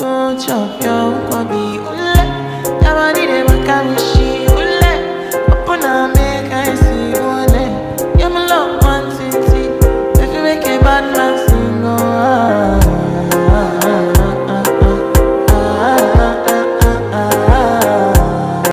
go chop your kwabi ule. Yabani de makamu